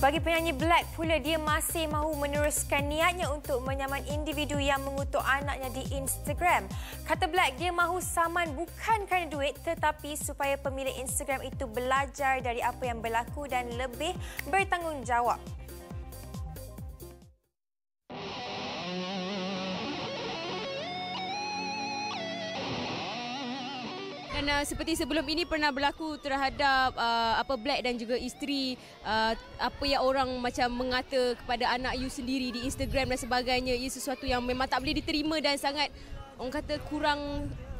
Bagi penyanyi Black pula dia masih mahu meneruskan niatnya untuk menyaman individu yang mengutuk anaknya di Instagram. Kata Black dia mahu saman bukan kerana duit tetapi supaya pemilik Instagram itu belajar dari apa yang berlaku dan lebih bertanggungjawab. Dan uh, seperti sebelum ini pernah berlaku terhadap uh, apa Black dan juga isteri uh, apa yang orang macam mengata kepada anak you sendiri di Instagram dan sebagainya ia sesuatu yang memang tak boleh diterima dan sangat orang kata kurang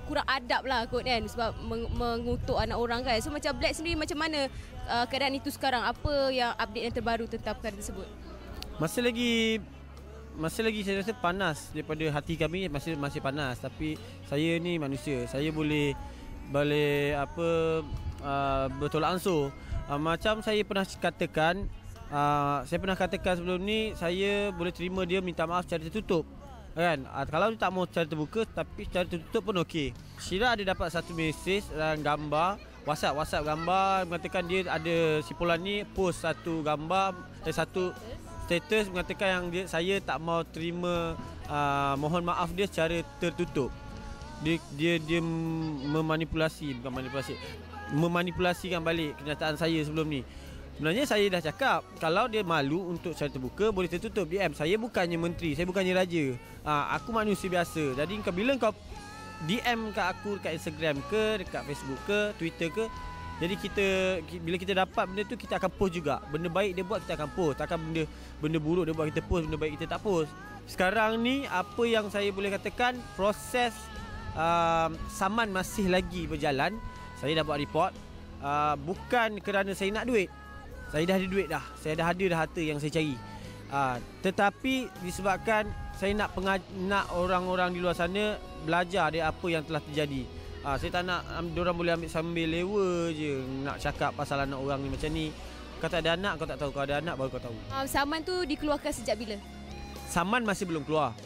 kurang adab lah kot kan sebab meng- mengutuk anak orang kan. So macam Black sendiri macam mana uh, keadaan itu sekarang? Apa yang update yang terbaru tentang perkara tersebut? Masih lagi masih lagi saya rasa panas daripada hati kami masih masih panas tapi saya ni manusia. Saya boleh boleh apa uh, bertolak ansur. Uh, macam saya pernah katakan uh, saya pernah katakan sebelum ni saya boleh terima dia minta maaf secara tertutup. Kan? Uh, kalau dia tak mau secara terbuka tapi secara tertutup pun okey. Syira ada dapat satu mesej dan gambar WhatsApp WhatsApp gambar mengatakan dia ada si Polan ni post satu gambar eh satu status mengatakan yang dia saya tak mau terima uh, mohon maaf dia secara tertutup dia dia dia memanipulasi bukan manipulasi memanipulasikan balik kenyataan saya sebelum ni sebenarnya saya dah cakap kalau dia malu untuk secara terbuka boleh tertutup DM saya bukannya menteri saya bukannya raja ha, aku manusia biasa jadi kau bila kau DM kat aku dekat Instagram ke dekat Facebook ke Twitter ke jadi kita bila kita dapat benda tu kita akan post juga. Benda baik dia buat kita akan post. Takkan benda benda buruk dia buat kita post, benda baik kita tak post. Sekarang ni apa yang saya boleh katakan proses uh, saman masih lagi berjalan. Saya dah buat report uh, bukan kerana saya nak duit. Saya dah ada duit dah. Saya dah ada dah harta yang saya cari. Uh, tetapi disebabkan saya nak pengaj- nak orang-orang di luar sana belajar dari apa yang telah terjadi. Ah, saya tak nak um, orang boleh ambil sambil lewa je nak cakap pasal anak orang ni macam ni. Kau tak ada anak, kau tak tahu. Kau ada anak, baru kau tahu. Uh, saman tu dikeluarkan sejak bila? Saman masih belum keluar.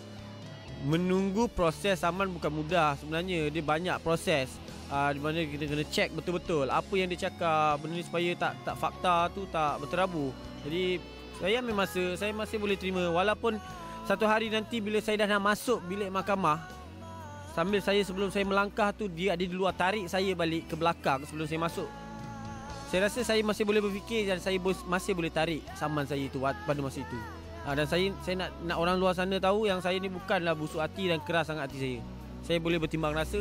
Menunggu proses saman bukan mudah sebenarnya. Dia banyak proses. Uh, di mana kita kena check betul-betul apa yang dia cakap benda ni supaya tak tak fakta tu tak berterabu. Jadi saya ambil masa, saya masih boleh terima walaupun satu hari nanti bila saya dah nak masuk bilik mahkamah sambil saya sebelum saya melangkah tu dia ada di luar tarik saya balik ke belakang sebelum saya masuk. Saya rasa saya masih boleh berfikir dan saya masih boleh tarik saman saya itu pada masa itu. Ha, dan saya saya nak nak orang luar sana tahu yang saya ni bukanlah busuk hati dan keras sangat hati saya. Saya boleh bertimbang rasa.